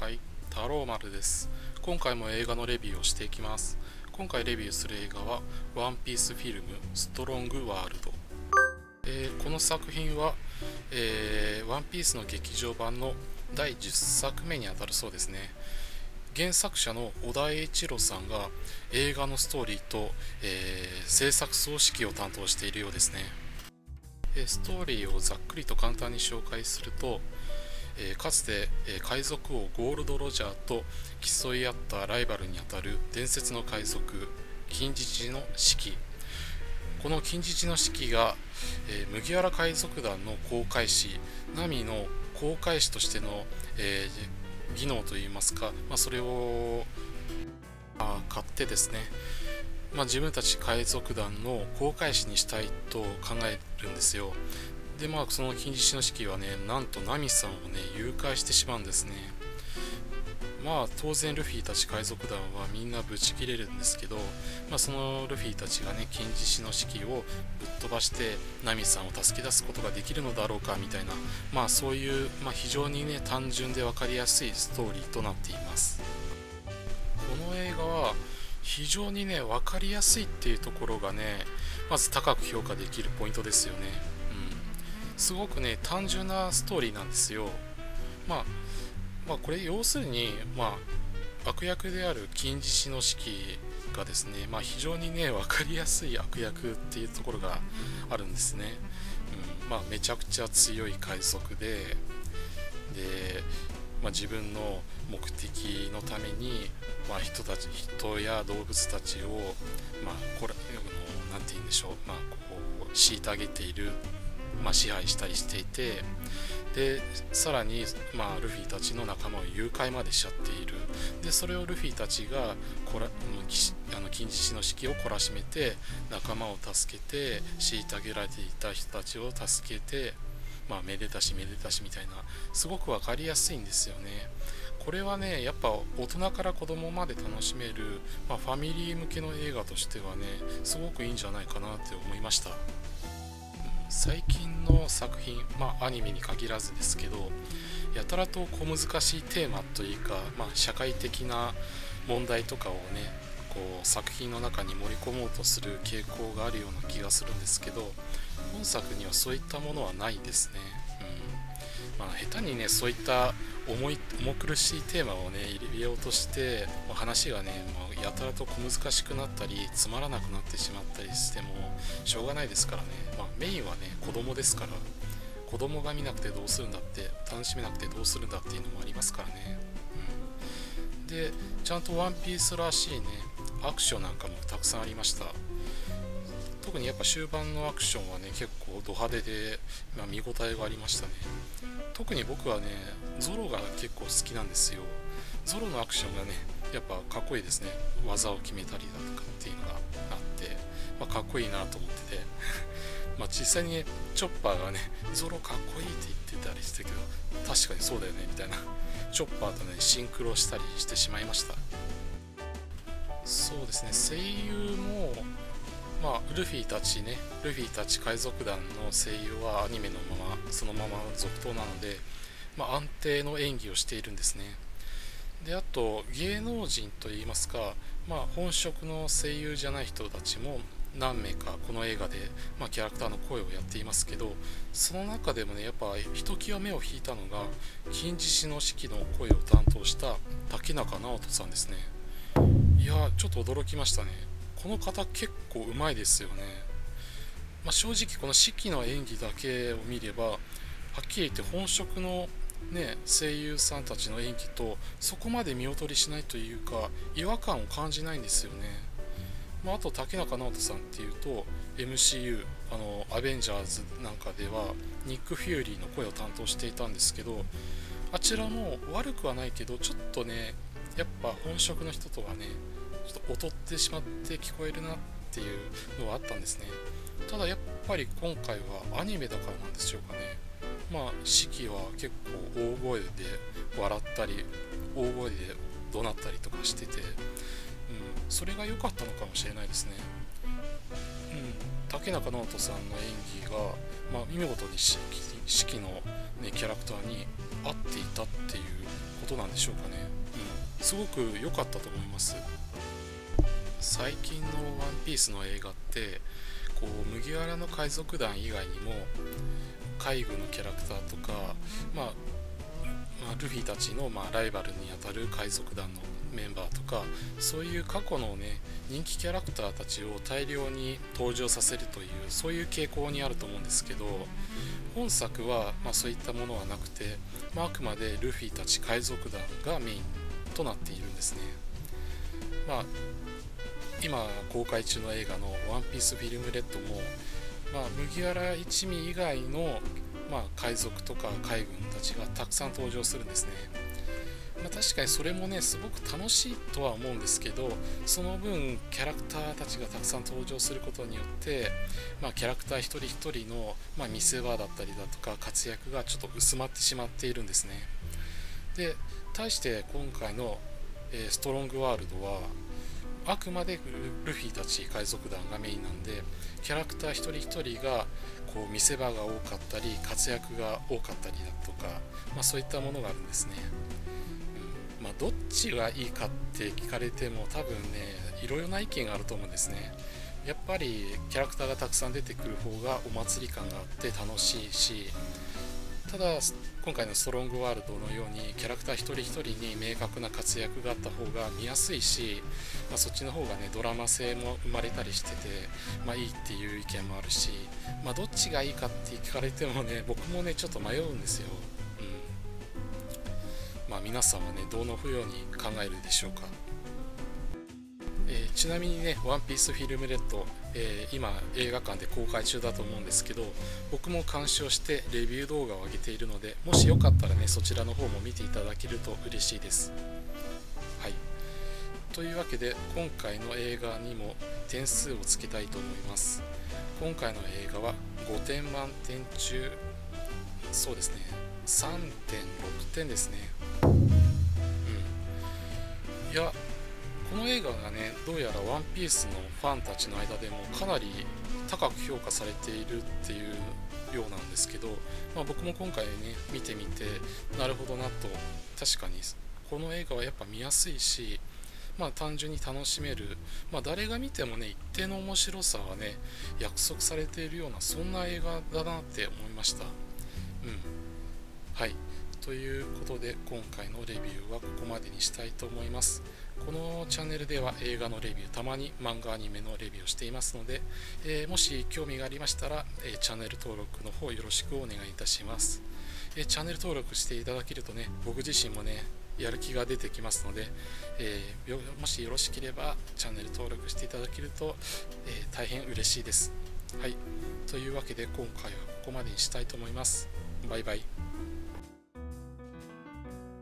はい、太郎丸です。今回も映画のレビューをしていきます。今回レビューする映画は、ワンピースフィルムストロングワールド。えーこの作品は、えーワンピースの劇場版の第10作目にあたるそうですね。原作者の小田栄一郎さんが映画のストーリーと、えー制作総指揮を担当しているようですね。ストーリーをざっくりと簡単に紹介すると、えーかつて、えー海賊王ゴールド・ロジャーと競い合ったライバルにあたる伝説の海賊金獅子の士気この金獅子の士気が、えー麦わら海賊団の航海士ナミの航海士としての、え技能といいますか、まあ、それをあ買ってですね、まあ、自分たち海賊団の航海士にしたいと考えるんですよ。でまあその金獅子の式はねなんとナミさんをね誘拐してしまうんですね。まあ当然ルフィたち海賊団はみんなブチ切れるんですけど、まあ、そのルフィたちがね金獅子の式をぶっ飛ばしてナミさんを助け出すことができるのだろうかみたいな。まあそういう、まあ、非常にね単純で分かりやすいストーリーとなっています。この映画は非常にね分かりやすいっていうところがねまず高く評価できるポイントですよね、すごくね単純なストーリーなんですよ。まあまあこれ要するにまあ悪役である金獅子の式がですねまあ非常にね分かりやすい悪役っていうところがあるんですね、うん、まあめちゃくちゃ強い海賊ででまあ、自分の目的のために、まあ、人たち人や動物たちを、まあ、これあのなんて言うんでしょう、まあ、こう虐げている、まあ、支配したりしていてでさらに、まあ、ルフィたちの仲間を誘拐までしちゃっている。でそれをルフィたちがこらあの金獅子の式を懲らしめて仲間を助けて虐げられていた人たちを助けてまあ、めでたしめでたしみたいなすごく分かりやすいんですよね。これはねやっぱ大人から子供まで楽しめる、まあ、ファミリー向けの映画としてはねすごくいいんじゃないかなって思いました。最近の作品まあアニメに限らずですけどやたらと小難しいテーマというか、まあ、社会的な問題とかをねこう作品の中に盛り込もうとする傾向があるような気がするんですけど本作にはそういったものはないですね、まあ、下手にねそういった重い重苦しいテーマをね入れようとしてまあ話がね、まあ、やたらと小難しくなったりつまらなくなってしまったりしてもしょうがないですからね、まあ、メインはね子供ですから。子供が見なくてどうするんだって楽しめなくてどうするんだっていうのもありますからね、うん、でちゃんとワンピースらしいねアクションなんかもたくさんありました。特にやっぱ終盤のアクションはね結構ド派手で、まあ、見応えがありましたね。特に僕はねゾロが結構好きなんですよ。ゾロのアクションがねやっぱかっこいいですね。技を決めたりだとかっていうのがあって、まあ、かっこいいなと思ってて。まあ実際にチョッパーがねゾロかっこいいって言ってたりしてたけど確かにそうだよねみたいな。チョッパーとねシンクロしたりしてしまいました。そうですね声優もまあ、ルフィたちね、ルフィたち海賊団の声優はアニメのまま、そのまま続投なので、まあ、安定の演技をしているんですね。で、あと、芸能人といいますか、まあ、本職の声優じゃない人たちも何名かこの映画で、まあ、キャラクターの声をやっていますけど、その中でもね、やっぱひときわ目を引いたのが、金獅子の式の声を担当した竹中直人さんですね。いやちょっと驚きましたね。この方結構うまいですよね、まあ、正直この式の演技だけを見ればはっきり言って本職の、ね、声優さんたちの演技とそこまで見劣りしないというか違和感を感じないんですよね、まあ、あと竹中直人さんっていうと MCU あのアベンジャーズなんかではニック・フューリーの声を担当していたんですけどあちらも悪くはないけどちょっとねやっぱ本職の人とはねちょっと劣ってしまって聞こえるなっていうのはあったんですね。ただやっぱり今回はアニメだからなんでしょうかね。まあ式は結構大声で笑ったり大声で怒鳴ったりとかしてて、うん、それが良かったのかもしれないですね、うん、竹中直人さんの演技が、まあ、見事に式の、ね、キャラクターに合っていたっていうことなんでしょうかね、うん、すごく良かったと思います。最近の「ワンピースの映画ってこう麦わらの海賊団以外にも海軍のキャラクターとか、まあ、まあ、ルフィたちのまあライバルにあたる海賊団のメンバーとかそういう過去のね人気キャラクターたちを大量に登場させるというそういう傾向にあると思うんですけど本作は、まあ、そういったものはなくて、まあ、あくまでルフィたち海賊団がメインとなっているんですね。まあ今公開中の映画の「ワンピースフィルムレッドも、まあ、麦わら一味以外の、まあ、海賊とか海軍たちがたくさん登場するんですね、まあ、確かにそれもねすごく楽しいとは思うんですけどその分キャラクターたちがたくさん登場することによって、ま、キャラクター一人一人の、ま見せ場だったりだとか活躍がちょっと薄まってしまっているんですね。で対して今回の、えー、ストロングワールドはあくまでルフィたち海賊団がメインなんでキャラクター一人一人がこう見せ場が多かったり活躍が多かったりだとか、まあ、そういったものがあるんですね、まあ、どっちがいいかって聞かれても多分ねいろいろな意見があると思うんですね。やっぱりキャラクターがたくさん出てくる方がお祭り感があって楽しいしただ今回のストロングワールドのようにキャラクター一人一人に明確な活躍があった方が見やすいし、まあ、そっちの方がねドラマ性も生まれたりしてて、まあ、いいっていう意見もあるし、まあ、どっちがいいかって聞かれてもね僕もねちょっと迷うんですよ、うん。まあ、皆さんはねどのふうに考えるでしょうか、ちなみにね、ワンピースフィルムレッド、えー、今映画館で公開中だと思うんですけど、僕も鑑賞してレビュー動画を上げているので、もしよかったらね、そちらの方も見ていただけると嬉しいです。はい。というわけで、今回の映画にも点数をつけたいと思います。今回の映画は5点満点中、そうですね、3.6点ですね。うん。いや、この映画がねどうやら「ワンピースのファンたちの間でもかなり高く評価されているっていうようなんですけど、まあ、僕も今回ね見てみてなるほどなと。確かにこの映画はやっぱ見やすいしまあ単純に楽しめる、まあ、誰が見てもね一定の面白さはね約束されているようなそんな映画だなって思いました。うん。はい。ということで今回のレビューはここまでにしたいと思います。このチャンネルでは映画のレビューたまに漫画アニメのレビューをしていますので、えー、もし興味がありましたら、えー、チャンネル登録の方よろしくお願いいたします、えー、チャンネル登録していただけるとね僕自身もねやる気が出てきますので、えもしよろしければチャンネル登録していただけると、え大変嬉しいです。はい。というわけで今回はここまでにしたいと思います。バイバイ。